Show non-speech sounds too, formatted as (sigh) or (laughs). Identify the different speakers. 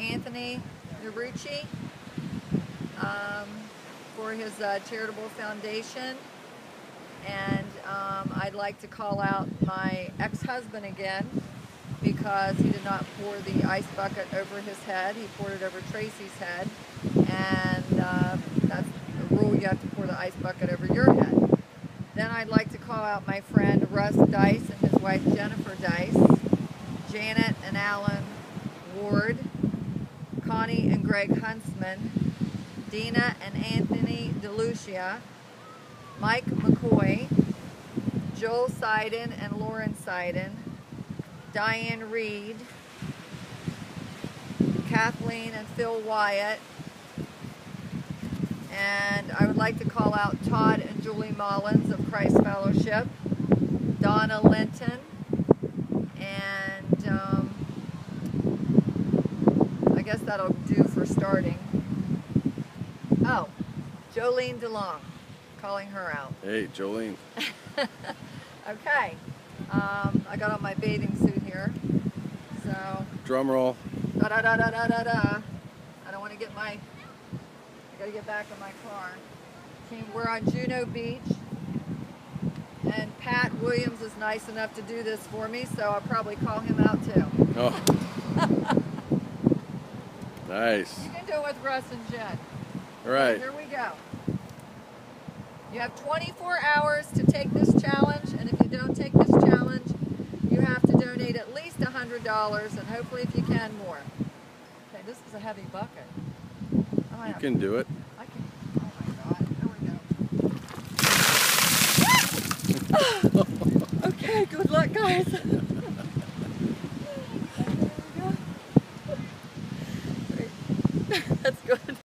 Speaker 1: Anthony Senerchia um, for his uh, charitable foundation. And um, I'd like to call out my ex-husband again because he did not pour the ice bucket over his head. He poured it over Tracy's head. And uh, that's the rule, you have to pour the ice bucket over your head. Then I'd like to call out my friend Russ Dice and his wife Jennifer Dice, Janet and Alan Ward, Connie and Greg Huntsman, Dina and Anthony DeLucia, Mike McCoy, Joel Seiden and Lauren Seiden, Diane Reed, Kathleen and Phil Wyatt, and I would like to call out Todd and Julie Mullins of Christ Fellowship, Donna Linton, and um, I guess that'll do for starting. Oh, Jolene DeLong, calling her out.
Speaker 2: Hey, Jolene. (laughs)
Speaker 1: okay, um, I got on my bathing suit here, so
Speaker 2: Drum roll.
Speaker 1: da da da da da da da. I don't want to get my, I gotta get back in my car. We're on Juno Beach, and Pat Williams is nice enough to do this for me, so I'll probably call him out too.
Speaker 2: Oh. Nice.
Speaker 1: You can do it with Russ and Jen.
Speaker 2: All right.
Speaker 1: Here we go. You have 24 hours to take this challenge, and if you don't take this challenge, you have to donate at least $100, and hopefully, if you can, more. Okay, this is a heavy bucket. Oh,
Speaker 2: You can do it.
Speaker 1: I can. Oh my God! Here we go. (laughs) (laughs) okay. Good luck, guys. There we go. (laughs) That's good.